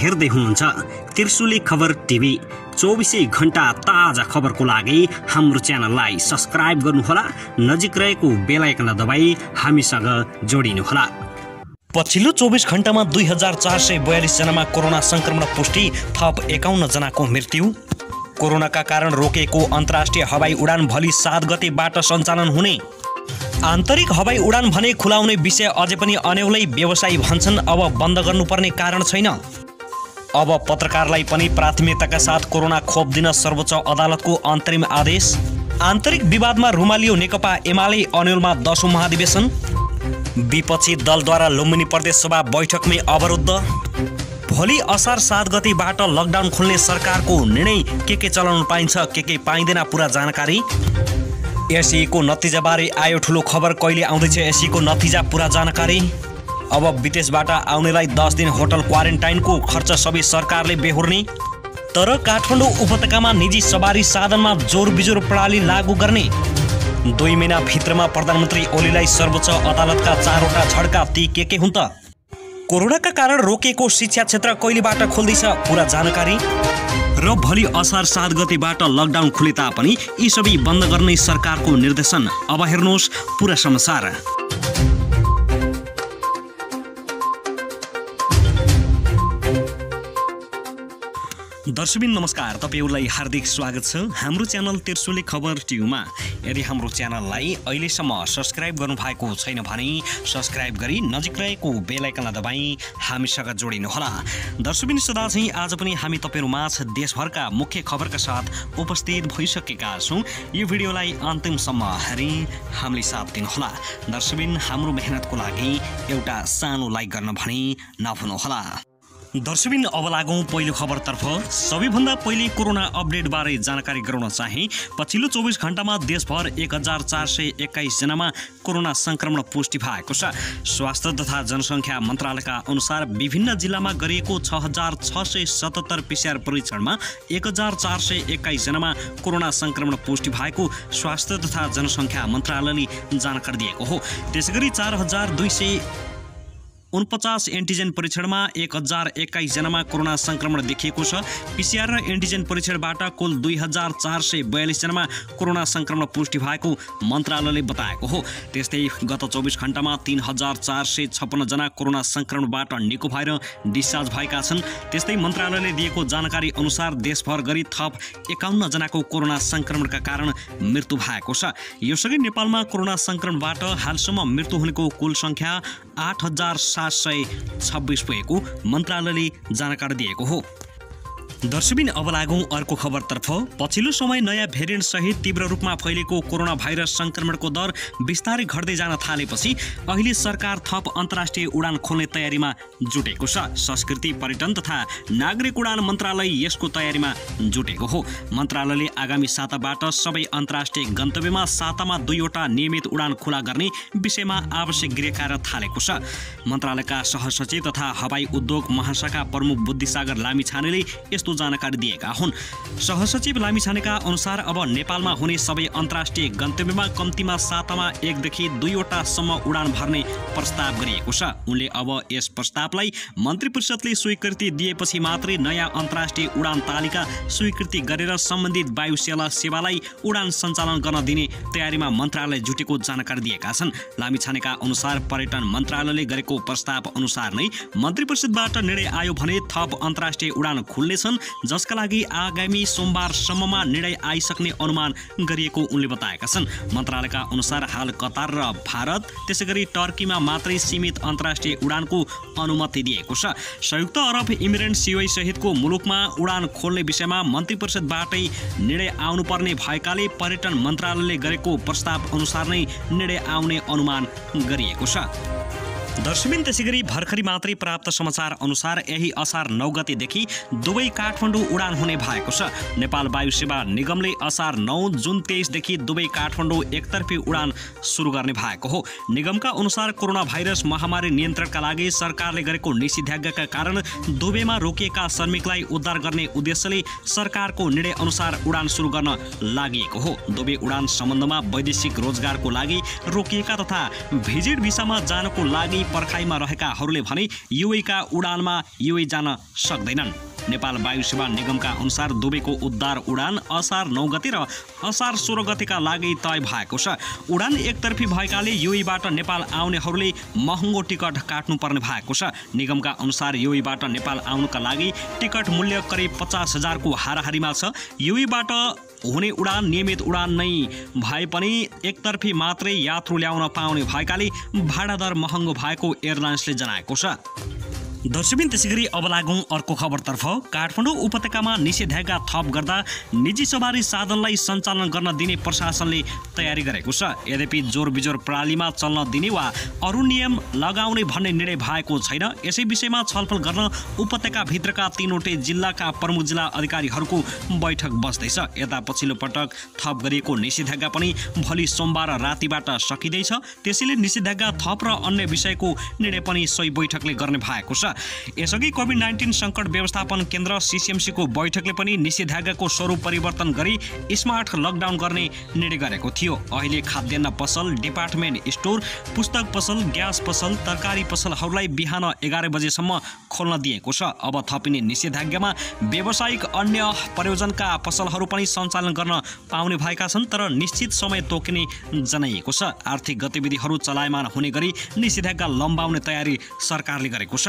हेर्दै हुनुहुन्छ त्रिशुली खबर टिभी। चौबिसै घन्टा ताजा खबरको लागि हाम्रो च्यानललाई सब्सक्राइब गर्नुहोला नजिक रहेको बेलायकन दबाई हामीसँग जोडिनुहोला। पछिल्लो चौबिस घण्टामा दुई हजार चार सय बयालिसजनामा कोरोना सङ्क्रमण पुष्टि थप एकाउन्न जनाको मृत्यु। कोरोनाका कारण रोकेको अन्तर्राष्ट्रिय हवाई उडान भोलि सात गतेबाट सञ्चालन हुने। आन्तरिक हवाई उडान भने खुलाउने विषय अझै पनि अनेउलै व्यवसायी भन्छन् अब बन्द गर्नुपर्ने कारण छैन। अब पत्रकारलाई पनि प्राथमिकताका साथ कोरोना खोप दिन सर्वोच्च अदालतको अन्तरिम आदेश। आन्तरिक विवादमा रुमालियो नेकपा एमाले अनेउलमा दशौँ महाधिवेशन। विपक्षी दलद्वारा लुम्बिनी प्रदेश सभा बैठकमै अवरुद्ध। भोलि असार सात गतिबाट लकडाउन खोल्ने सरकारको निर्णय के के चलाउन पाइन्छ के के पाइँदैन पुरा जानकारी। एसिएको नतिजाबारे आयो ठुलो खबर कहिले आउँदैछ एसिएको नतिजा पुरा जानकारी। अब विदेशबाट आउनेलाई दस दिन होटल क्वारेन्टाइनको खर्च सबै सरकारले बेहोर्ने। तर काठमाडौँ उपत्यकामा निजी सवारी साधनमा जोर बिजोर प्रणाली लागू गर्ने। दुई महिनाभित्रमा प्रधानमन्त्री ओलीलाई सर्वोच्च अदालतका चारवटा झड्का ती के के हुन् त? कोरोनाका कारण रोकिएको शिक्षा क्षेत्र कहिलेबाट खोल्दैछ पुरा जानकारी? र भोलि असार सात गतिबाट लकडाउन खुले तापनि यी सबै बन्द गर्ने सरकारको निर्देशन। अब हेर्नुहोस् पुरा समाचार। दर्शकबिन नमस्कार। तपाईँहरूलाई हार्दिक स्वागत छ। हाम्रो च्यानल तेर्सोले खबर टिभीमा। यदि हाम्रो च्यानललाई अहिलेसम्म सब्सक्राइब गर्नुभएको छैन भने सब्सक्राइब गरी नजिक रहेको बेलायकनलाई दबाई हामीसँग जोडिनुहोला। दर्शकबिन सदा चाहिँ आज पनि हामी तपाईँहरूमाझ देशभरका मुख्य खबरका साथ उपस्थित भइसकेका छौँ। यो भिडियोलाई अन्तिमसम्म हेरी हामीले साथ दिनुहोला। दर्शकबिन हाम्रो मेहनतको लागि एउटा सानो लाइक गर्न भने नभुल्नुहोला। दर्शकबिन अब लागौँ पहिलो खबरतर्फ। सबैभन्दा पहिले कोरोना अपडेटबारे जानकारी गराउन चाहे पछिल्लो चौबिस घण्टामा देशभर एक हजार चार सय एक्काइसजनामा कोरोना सङ्क्रमण पुष्टि भएको छ। स्वास्थ्य तथा जनसङ्ख्या मन्त्रालयका अनुसार विभिन्न जिल्लामा गरिएको छ हजार छ सय सतहत्तर पिसिआर परीक्षणमा एक हजार चार सय एक्काइसजनामा कोरोना सङ्क्रमण पुष्टि भएको स्वास्थ्य तथा जनसङ्ख्या मन्त्रालयले जानकारी दिएको हो। त्यसै गरी चार हजार दुई सय उनपचास एन्टिजेन परीक्षणमा एक हजार एक्काइसजनामा कोरोना सङ्क्रमण देखिएको छ। पिसिआर र एन्टिजेन परीक्षणबाट कुल दुई हजार चार सय बयालिसजनामा कोरोना सङ्क्रमण पुष्टि भएको मन्त्रालयले बताएको हो। त्यस्तै गत चौबिस घन्टामा तिन हजार चार सय छप्पन्नजना कोरोना सङ्क्रमणबाट निको भएर डिस्चार्ज भएका छन्। त्यस्तै मन्त्रालयले दिएको जानकारी अनुसार देशभर गरी थप एकाउन्नजनाको कोरोना सङ्क्रमणका कारण मृत्यु भएको छ। यसअघि नेपालमा कोरोना सङ्क्रमणबाट हालसम्म मृत्यु हुनेको कुल सङ्ख्या आठ हजार सात सय छब्बिस पुगेको मन्त्रालयले जानकारी दिएको हो। दर्शबिन अब लागौँ अर्को खबरतर्फ। पछिल्लो समय नयाँ भेरिएन्ट सहित तीव्र रूपमा फैलेको कोरोना भाइरस सङ्क्रमणको दर बिस्तारै घट्दै जान थालेपछि अहिले सरकार थप अन्तर्राष्ट्रिय उडान खोल्ने तयारीमा जुटेको छ। संस्कृति पर्यटन तथा नागरिक उडान मन्त्रालय यसको तयारीमा जुटेको हो। मन्त्रालयले आगामी साताबाट सबै अन्तर्राष्ट्रिय गन्तव्यमा सातामा दुईवटा नियमित उडान खुला गर्ने विषयमा आवश्यक गृह कार्य थालेको छ। मन्त्रालयका सहसचिव तथा हवाई उद्योग महाशाखा प्रमुख बुद्धिसागर लामिछानेले यस्तो जानकारी दिएका हुन्। सहसचिव लामिछानेका अनुसार अब नेपालमा हुने सबै अन्तर्राष्ट्रिय गन्तव्यमा कम्तीमा सातामा एकदेखि दुईवटासम्म उडान भर्ने प्रस्ताव गरिएको छ। उनले अब यस प्रस्तावलाई मन्त्री परिषदले स्वीकृति दिएपछि मात्रै नयाँ अन्तर्राष्ट्रिय उडान तालिका स्वीकृति गरेर सम्बन्धित वायुसेवा सेवालाई उडान सञ्चालन गर्न दिने तयारीमा मन्त्रालय जुटेको जानकारी दिएका छन्। लामिछानेका अनुसार पर्यटन मन्त्रालयले गरेको प्रस्ताव अनुसार नै मन्त्री परिषदबाट निर्णय आयो भने थप अन्तर्राष्ट्रिय उडान खुल्नेछन्। जसका लागि आगामी सोमबारसम्ममा निर्णय आइसक्ने अनुमान गरिएको उनले बताएका छन्। मन्त्रालयका अनुसार हाल कतार र भारत त्यसै गरी टर्कीमा मात्रै सीमित अन्तर्राष्ट्रिय उडानको अनुमति दिएको छ। संयुक्त अरब इमिरेट सिवाई सहितको मुलुकमा उडान खोल्ने विषयमा मन्त्री परिषदबाटै निर्णय आउनुपर्ने भएकाले पर्यटन मन्त्रालयले गरेको प्रस्ताव अनुसार नै निर्णय आउने अनुमान गरिएको छ। दर्शबिन त्यसै गरी भर्खरै मात्रै प्राप्त समाचार अनुसार यही असार नौ गतेदेखि दुवै काठमाडौँ उडान हुने भएको छ। नेपाल वायु सेवा निगमले असार नौ जुन तेइसदेखि दुवै काठमाडौँ एकतर्फी उडान सुरु गर्ने भएको हो। निगमका अनुसार कोरोना भाइरस महामारी नियन्त्रणका लागि सरकारले गरेको निषेधाज्ञाका कारण दुबईमा रोकिएका श्रमिकलाई उद्धार गर्ने उद्देश्यले सरकारको निर्णय अनुसार उडान सुरु गर्न लागि हो। दुवै उडान सम्बन्धमा वैदेशिक रोजगारको लागि रोकिएका तथा भिजिट भिसामा जानको लागि पर्खाइमा रहेकाहरूले भने युएका उडानमा युए जान सक्दैनन्। नेपाल वायु सेवा निगमका अनुसार दुवैको उद्धार उडान असार नौ गते र असार सोह्र गतेका लागि तय भएको छ। उडान एकतर्फी भएकाले युएबाट नेपाल आउनेहरूले महँगो टिकट काट्नुपर्ने भएको छ। निगमका अनुसार युएबाट नेपाल आउनुका लागि टिकट मूल्य करिब पचास हजारको हाराहारीमा छ। युएबाट हुने उडान नियमित उडान नै भए पनि एकतर्फी मात्रै यात्रु ल्याउन पाउने भएकाले भाडा दर महँगो भएको एयरलाइन्सले जनाएको छ। दर्शकबिन त्यसै गरी अब लागौँ अर्को खबरतर्फ। काठमाडौँ उपत्यकामा निषेधाज्ञा थप गर्दा निजी सवारी साधनलाई सञ्चालन गर्न दिने प्रशासनले तयारी गरेको छ। यद्यपि जोर बिजोर प्रणालीमा चल्न दिने वा अरू नियम लगाउने भन्ने निर्णय भएको छैन। यसै विषयमा छलफल गर्न उपत्यकाभित्रका तिनवटै जिल्लाका प्रमुख जिल्ला अधिकारीहरूको बैठक बस्दैछ। यता पछिल्लो पटक थप गरिएको निषेधाज्ञा पनि भोलि सोमबार रातिबाट सकिँदैछ। त्यसैले निषेधाज्ञा थप र अन्य विषयको निर्णय पनि सोही बैठकले गर्ने भएको छ। यसअघि कोभिड नाइन्टिन सङ्कट व्यवस्थापन केन्द्र सिसिएमसीको बैठकले पनि निषेधाज्ञाको स्वरूप परिवर्तन गरी स्मार्ट लकडाउन गर्ने निर्णय गरेको थियो। अहिले खाद्यान्न पसल डिपार्टमेन्ट स्टोर पुस्तक पसल ग्यास पसल तरकारी पसलहरूलाई बिहान एघार बजेसम्म खोल्न दिएको छ। अब थपिने निषेधाज्ञामा व्यावसायिक अन्य प्रयोजनका पसलहरू पनि सञ्चालन गर्न पाउने भएका छन् तर निश्चित समय तोकिने जनाइएको छ। आर्थिक गतिविधिहरू चलायमान हुने गरी निषेधाज्ञा लम्बाउने तयारी सरकारले गरेको छ।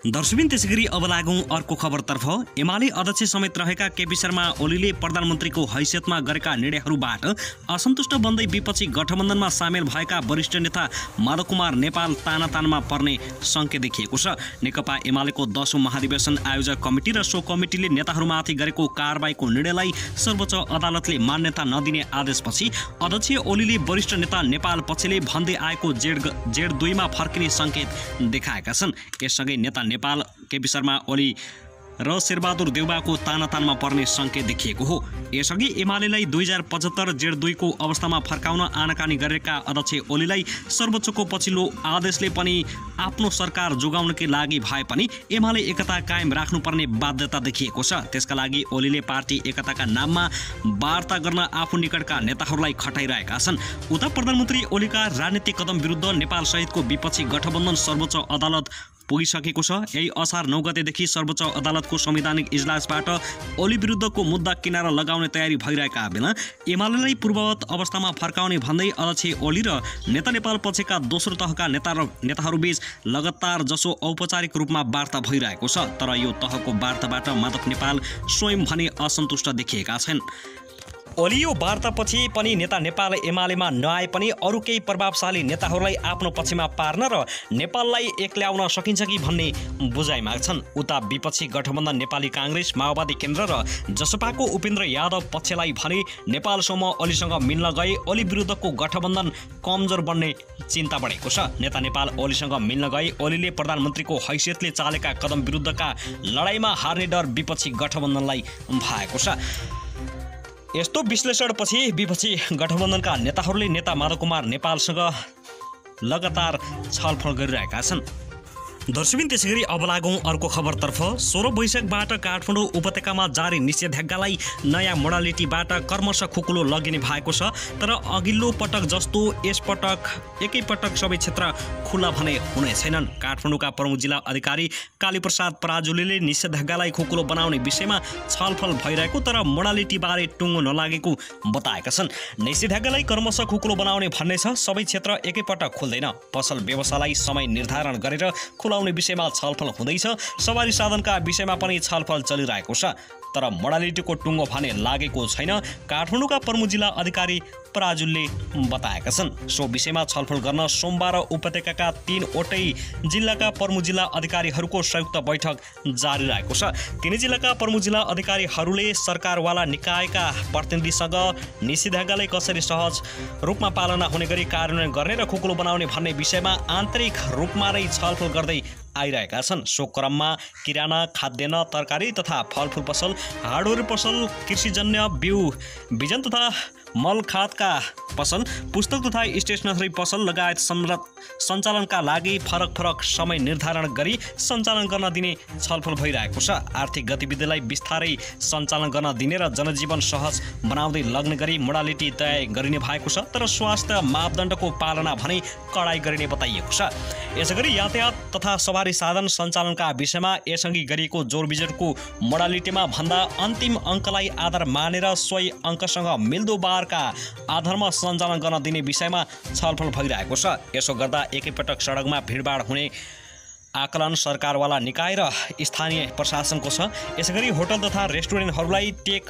दर्शकबिन त्यसै गरी अब लागौँ अर्को खबरतर्फ। एमाले अध्यक्ष समेत रहेका केपी शर्मा ओलीले प्रधानमन्त्रीको हैसियतमा गरेका निर्णयहरूबाट असन्तुष्ट बन्दै विपक्षी गठबन्धनमा सामेल भएका वरिष्ठ नेता माधव कुमार नेपाल तानातानमा पर्ने सङ्केत देखिएको छ। नेकपा एमालेको दसौँ महाधिवेशन आयोजक कमिटी र सो कमिटीले नेताहरूमाथि गरेको कारवाहीको निर्णयलाई सर्वोच्च अदालतले मान्यता नदिने आदेशपछि अध्यक्ष ओलीले वरिष्ठ नेता नेपाल पक्षले भन्दै आएको जेड जेड दुईमा फर्किने सङ्केत देखाएका छन्। यससँगै नेता नेपाल केपी शर्मा ओली र शेरबहादुर देउबाको तानातानमा पर्ने सङ्केत देखिएको हो। यसअघि एमालेलाई दुई हजार पचहत्तर जेड दुईको अवस्थामा फर्काउन आनाकानी गरेका अध्यक्ष ओलीलाई सर्वोच्चको पछिल्लो आदेशले पनि आफ्नो सरकार जोगाउनकै लागि भए पनि एमाले एकता कायम राख्नुपर्ने बाध्यता देखिएको छ। त्यसका लागि ओलीले पार्टी एकताका नाममा वार्ता गर्न आफू निकटका नेताहरूलाई खटाइरहेका छन्। उता प्रधानमन्त्री ओलीका राजनीतिक कदम विरुद्ध नेपाल सहितको विपक्षी गठबन्धन सर्वोच्च अदालत पुगिसकेको छ। यही असार नौ गतेदेखि सर्वोच्च अदालतको संवैधानिक इजलासबाट ओली विरुद्धको मुद्दा किनारा लगाउने तयारी भइरहेका बेला एमालेलाई पूर्ववत अवस्थामा फर्काउने भन्दै अध्यक्ष ओली र नेता नेपाल पक्षका दोस्रो तहका नेता र नेताहरूबीच लगातार जसो औपचारिक रूपमा वार्ता भइरहेको छ तर यो तहको वार्ताबाट माधव नेपाल स्वयं भने असन्तुष्ट देखिएका छन्। ओलियो वार्तापछि पनि नेता नेपाल एमालेमा नआए पनि अरू केही प्रभावशाली नेताहरूलाई आफ्नो पक्षमा पार्न र नेपाललाई एक्ल्याउन सकिन्छ कि भन्ने बुझाइ माग्छन्। उता विपक्षी गठबन्धन नेपाली काङ्ग्रेस माओवादी केन्द्र र जसपाको उपेन्द्र यादव पक्षलाई भने नेपालसम्म ओलीसँग मिल्न गए ओली विरुद्धको गठबन्धन कमजोर बन्ने चिन्ता बढेको छ। नेता नेपाल ओलीसँग मिल्न गए ओलीले प्रधानमन्त्रीको हैसियतले चालेका कदम विरुद्धका लडाइँमा हार्ने डर विपक्षी गठबन्धनलाई भएको छ। यस्तो विश्लेषणपछि विपक्षी गठबन्धनका नेताहरूले नेता माधव कुमार नेपालसँग लगातार छलफल गरिरहेका छन्। दर्शकबिन त्यसै गरी अब लागौँ अर्को खबरतर्फ। सोह्र वैशाखबाट काठमाडौँ उपत्यकामा जारी निषेधाज्ञालाई नयाँ मोडालिटीबाट कर्मश खुकुलो लगिने भएको छ तर अघिल्लो पटक जस्तो यसपटक एकैपटक सबै क्षेत्र खुल्ला भने हुने छैनन्। काठमाडौँका प्रमुख जिल्ला अधिकारी कालीप्रसाद पराजुलीले निषेधाज्ञालाई खुकुलो बनाउने विषयमा छलफल भइरहेको तर मोडालिटीबारे टुङ्गो नलागेको बताएका छन्। निषेधाज्ञालाई कर्मश खुकुलो बनाउने भन्ने छ सबै क्षेत्र एकैपटक खुल्दैन। पसल व्यवसायलाई समय निर्धारण गरेर खुलाउने विषयमा छलफल हुँदैछ। सवारी साधनका विषयमा पनि छलफल चलिरहेको छ। तर मोडालिटीको टुङ्गो भने लागेको छैन। काठमाडौँका प्रमुख जिल्ला अधिकारी पराजुलले बताएका छन्। सो विषयमा छलफल गर्न सोमबार उपत्यकाका तिनवटै जिल्लाका प्रमुख जिल्ला अधिकारीहरूको संयुक्त बैठक जारी रहेको छ। तिनै जिल्लाका प्रमुख जिल्ला अधिकारीहरूले सरकारवाला निकायका प्रतिनिधिसँग निषेधाज्ञालाई कसरी सहज रूपमा पालना हुने गरी कार्यान्वयन गर्ने र खुकुलो बनाउने भन्ने विषयमा आन्तरिक रूपमा नै छलफल गर्दै आइरहेका छन्। सो क्रममा किराना खाद्यान्न तरकारी तथा फलफुल पसल हार्डवेयर पसल कृषिजन्य बिउ बिजन तथा मल खादका पसल पुस्तक तथा स्टेसनरी पसल लगायत सञ्चालनका लागि फरक फरक समय निर्धारण गरी सञ्चालन गर्न दिने छलफल भइरहेको छ। आर्थिक गतिविधिलाई बिस्तारै सञ्चालन गर्न दिने र जनजीवन सहज बनाउँदै लग्ने गरी मोडालिटी तय गरिने भएको छ तर स्वास्थ्य मापदण्डको पालना भने कडाई गरिने बताइएको छ। यसैगरी यातायात तथा सवारी साधन सञ्चालनका विषयमा यसअघि गरिएको जोरबिजोरको मोडालिटीमा भन्दा अन्तिम अङ्कलाई आधार मानेर सोही अङ्कसँग मिल्दो बारका आधारमा सञ्चालन गर्न दिने विषयमा छलफल भइरहेको छ। यसो गर्दा एकैपटक सडकमा भिडभाड हुने आकलन सरकारवाला निकाय र स्थानीय प्रशासनको छ। यसै गरी होटल तथा रेस्टुरेन्टहरूलाई टेक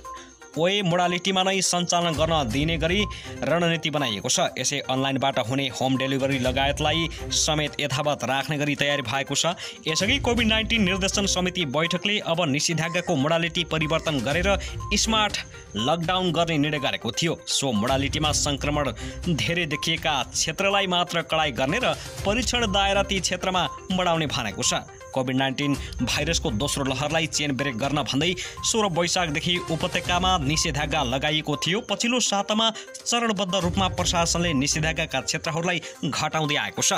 वे मोडालिटीमा नै सञ्चालन गर्न दिने गरी रणनीति बनाइएको छ। यसै अनलाइनबाट हुने होम डेलिभरी लगायतलाई समेत यथावत राख्ने गरी तयारी भएको छ। यसअघि कोभिड नाइन्टिन निर्देशन समिति बैठकले अब निषेधाज्ञाको मोडालिटी परिवर्तन गरेर स्मार्ट लकडाउन गर्ने निर्णय गरेको थियो। सो मोडालिटीमा सङ्क्रमण धेरै देखिएका क्षेत्रलाई मात्र कडाई गर्ने र परीक्षण दायरा ती क्षेत्रमा बढाउने भनेको छ। कोभिड नाइन्टिन भाइरसको दोस्रो लहरलाई चेन ब्रेक गर्न भन्दै सोह्र वैशाखदेखि उपत्यकामा निषेधाज्ञा लगाइएको थियो। पछिल्लो सातामा चरणबद्ध रूपमा प्रशासनले निषेधाज्ञाका क्षेत्रहरूलाई घटाउँदै आएको छ।